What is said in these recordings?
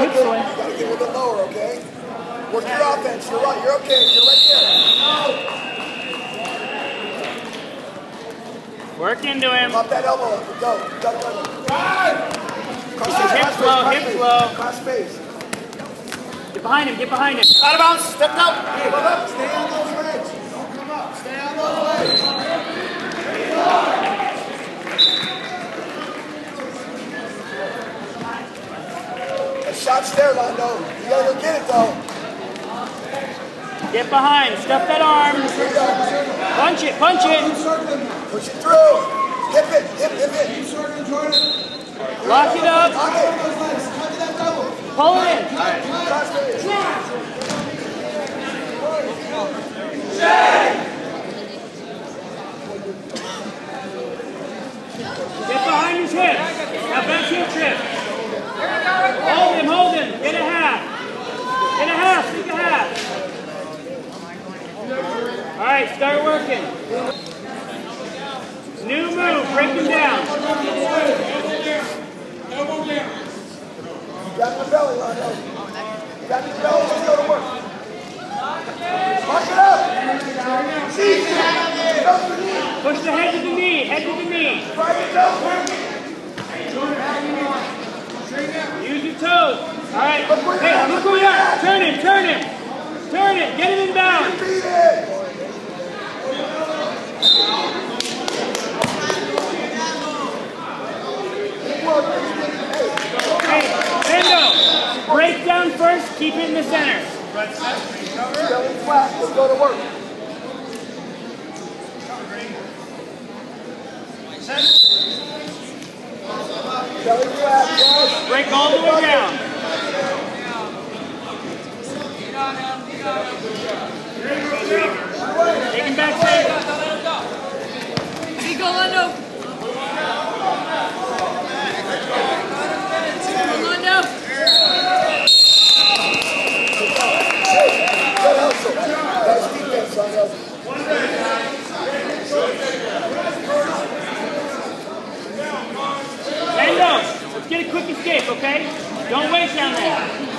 Gotta get your hips You gotta get a little bit lower, okay? Work your offense. You're right. You're okay. You're right Work into him. there. Pop that elbow up. Go. Go. Go. go. Cross His face, hips cross low, face, hips cross low. face. Cross face. Get behind him, get behind him. Out of bounds. Step out. Hey, up. Stay on those legs. Don't come up. Stay on those legs. A shot's there, Lando. You gotta go get it, though. Get behind, stuff that arm. Here you go. Punch it, punch it. Push it through. Hip it. Hip, hip it. Lock it up. Lock it. Pull it in. Get behind his hip. Now back hip trip. Hold him, hold him. Get a half. Get a half, stick a half. All right, working. New move, break him down. Elbow down. You got the belly, Lando. You got the belly. Let's go to work. Lock it up. See? Go to the knee. Push the head to the knee, head to the knee. Drive it down. Use your toes. All right. Hey, look where you are. Turn him, turn him. Turn it. Get him in bounds. Beat it. Hey, Bendo. Break down first, keep it in the center. Belly flat. Let's go to work. Belly flat. Break all the get a quick escape, okay? Don't wait down there.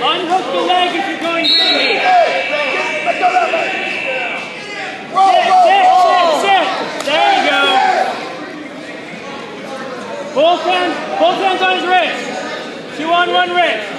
Unhook the leg if you're going gravy. Let go that leg. Roll, Sit, roll, sit, roll. sit, sit. There you go. Both hands, both hands on his wrist. Two on one wrist.